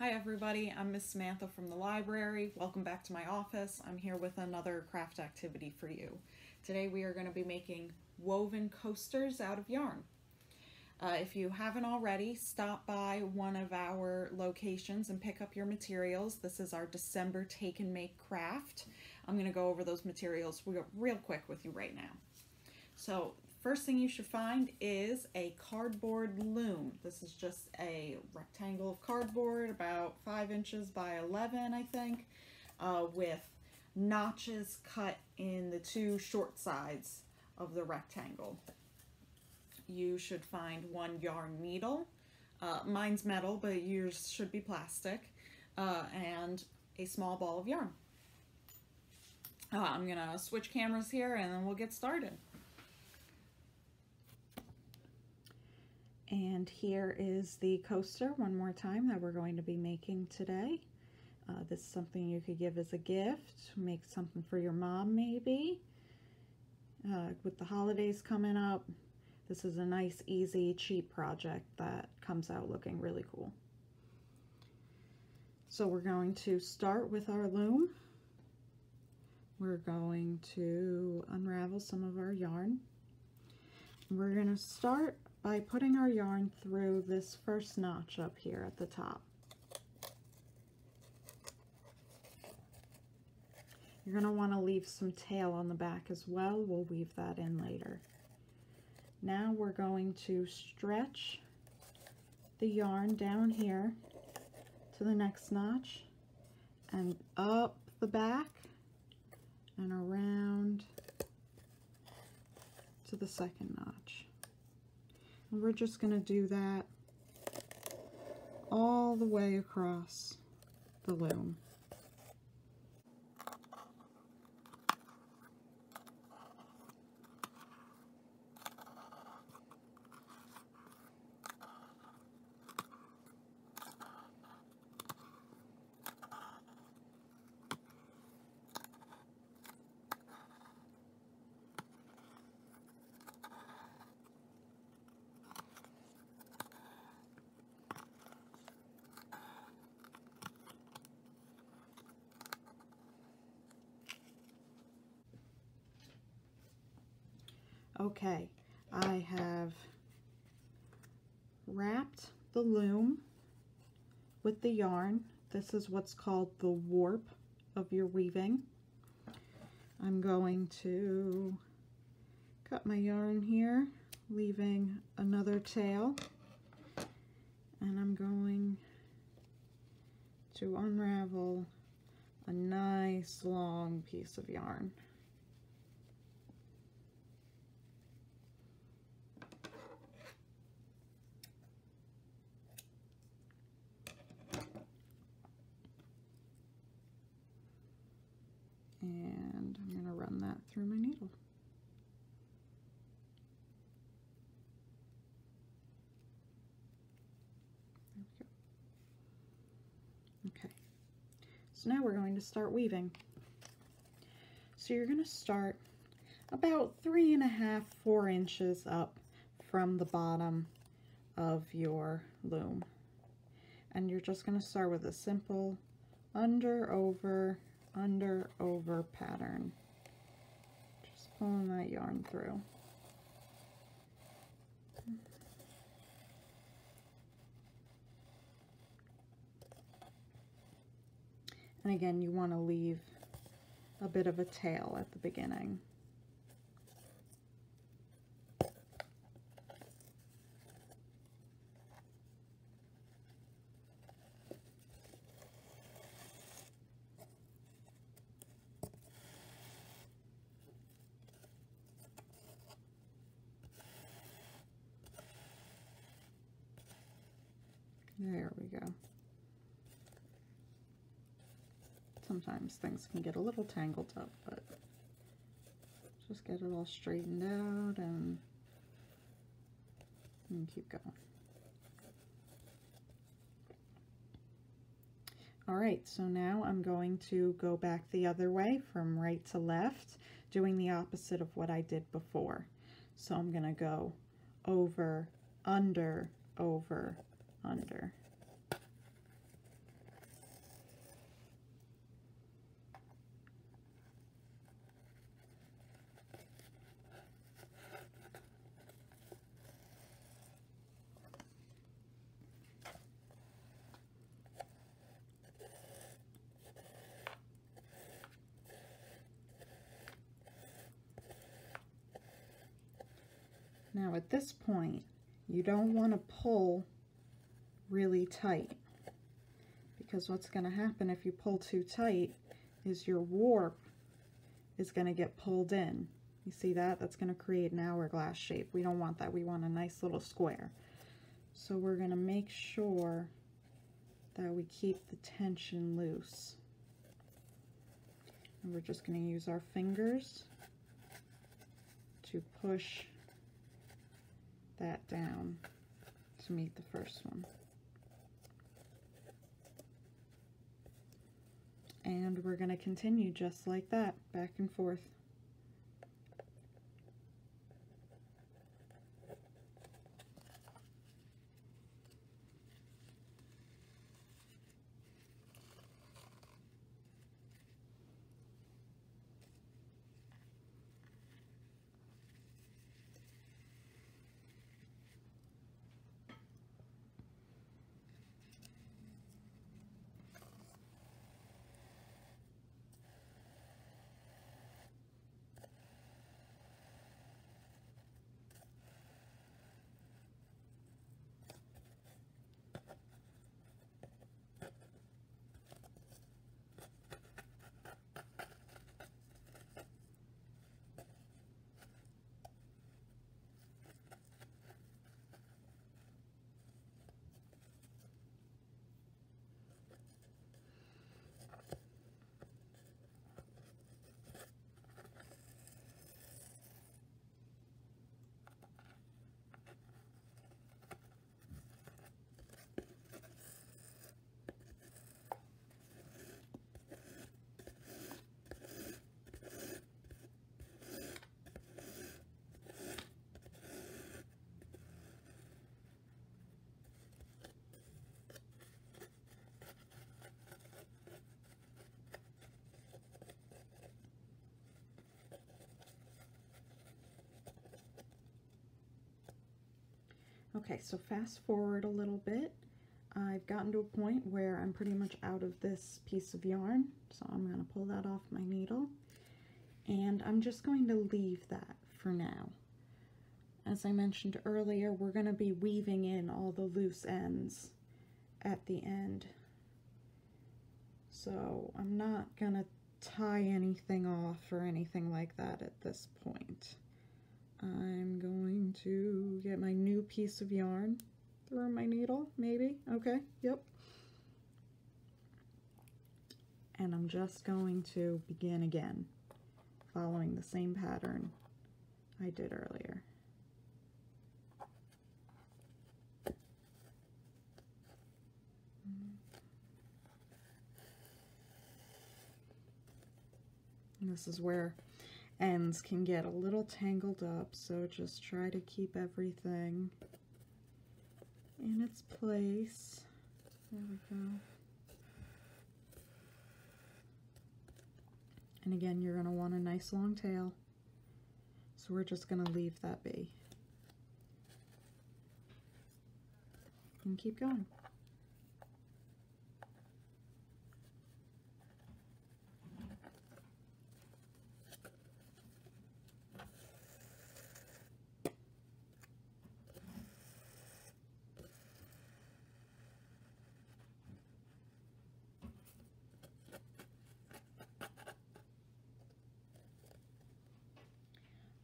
Hi everybody, I'm Miss Samantha from the library. Welcome back to my office. I'm here with another craft activity for you. Today we are going to be making woven coasters out of yarn. Uh, if you haven't already, stop by one of our locations and pick up your materials. This is our December Take and Make craft. I'm going to go over those materials real quick with you right now. So First thing you should find is a cardboard loom. This is just a rectangle of cardboard about 5 inches by 11 I think uh, with notches cut in the two short sides of the rectangle. You should find one yarn needle. Uh, mine's metal but yours should be plastic uh, and a small ball of yarn. Uh, I'm gonna switch cameras here and then we'll get started. And here is the coaster one more time that we're going to be making today. Uh, this is something you could give as a gift, make something for your mom maybe. Uh, with the holidays coming up, this is a nice, easy, cheap project that comes out looking really cool. So we're going to start with our loom. We're going to unravel some of our yarn. We're going to start by putting our yarn through this first notch up here at the top. You're going to want to leave some tail on the back as well. We'll weave that in later. Now we're going to stretch the yarn down here to the next notch and up the back and around to the second notch. We're just going to do that all the way across the loom. Okay, I have wrapped the loom with the yarn. This is what's called the warp of your weaving. I'm going to cut my yarn here, leaving another tail, and I'm going to unravel a nice long piece of yarn. and I'm going to run that through my needle. Okay, so now we're going to start weaving. So you're going to start about three and a half, four inches up from the bottom of your loom. And you're just going to start with a simple under, over, under over pattern. Pulling that yarn through. And again, you want to leave a bit of a tail at the beginning. There we go. Sometimes things can get a little tangled up, but just get it all straightened out and, and keep going. All right, so now I'm going to go back the other way from right to left, doing the opposite of what I did before. So I'm gonna go over, under, over, under. Now at this point, you don't want to pull really tight because what's going to happen if you pull too tight is your warp is going to get pulled in. You see that? That's going to create an hourglass shape. We don't want that. We want a nice little square. So we're going to make sure that we keep the tension loose. And we're just going to use our fingers to push that down to meet the first one. And we're going to continue just like that, back and forth. Okay, so fast forward a little bit. I've gotten to a point where I'm pretty much out of this piece of yarn, so I'm going to pull that off my needle. And I'm just going to leave that for now. As I mentioned earlier, we're going to be weaving in all the loose ends at the end. So I'm not going to tie anything off or anything like that at this point. I'm going to get my new piece of yarn through my needle, maybe. Okay, yep. And I'm just going to begin again, following the same pattern I did earlier. And this is where ends can get a little tangled up, so just try to keep everything in its place. There we go. And again, you're going to want a nice long tail, so we're just going to leave that be. And keep going.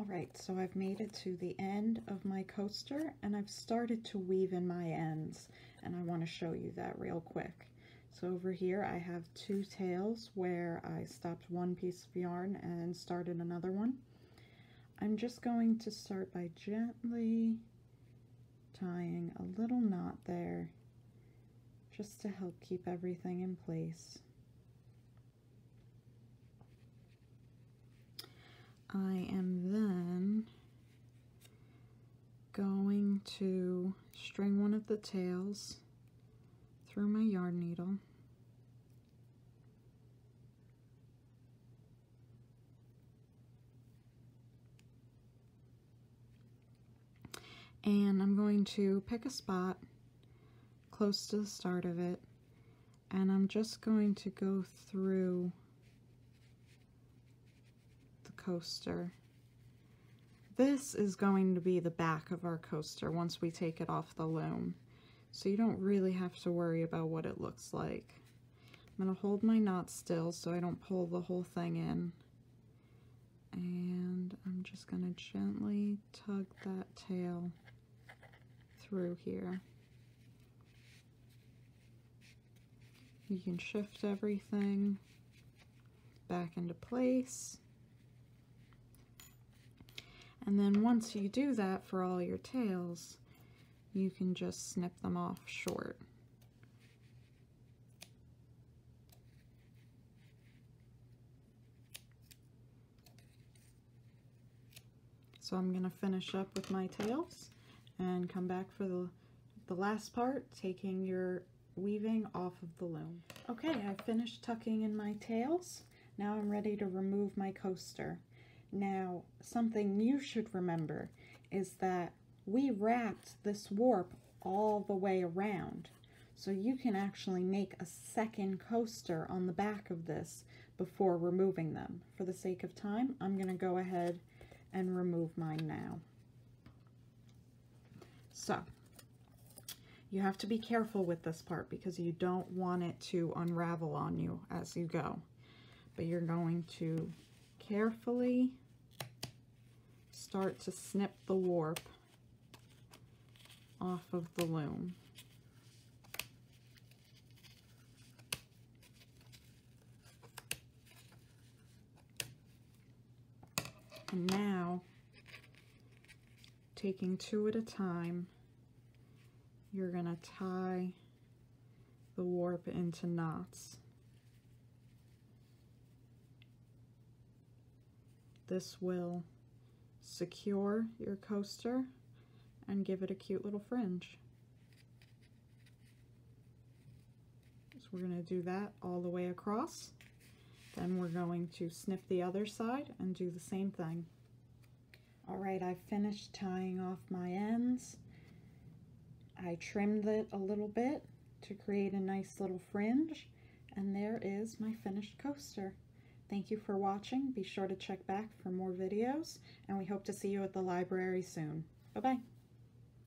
Alright, so I've made it to the end of my coaster and I've started to weave in my ends and I want to show you that real quick. So over here I have two tails where I stopped one piece of yarn and started another one. I'm just going to start by gently tying a little knot there just to help keep everything in place. I am then going to string one of the tails through my yarn needle. And I'm going to pick a spot close to the start of it and I'm just going to go through coaster this is going to be the back of our coaster once we take it off the loom. So you don't really have to worry about what it looks like. I'm going to hold my knot still so I don't pull the whole thing in. And I'm just going to gently tug that tail through here. You can shift everything back into place. And then once you do that for all your tails, you can just snip them off short. So I'm going to finish up with my tails and come back for the, the last part, taking your weaving off of the loom. Okay, I finished tucking in my tails. Now I'm ready to remove my coaster. Now, something you should remember is that we wrapped this warp all the way around. So you can actually make a second coaster on the back of this before removing them. For the sake of time, I'm going to go ahead and remove mine now. So, you have to be careful with this part because you don't want it to unravel on you as you go. But you're going to carefully start to snip the warp off of the loom. And now, taking two at a time, you're going to tie the warp into knots. This will secure your coaster and give it a cute little fringe. So we're going to do that all the way across. Then we're going to snip the other side and do the same thing. Alright, I've finished tying off my ends. I trimmed it a little bit to create a nice little fringe and there is my finished coaster. Thank you for watching. Be sure to check back for more videos and we hope to see you at the library soon. Bye-bye.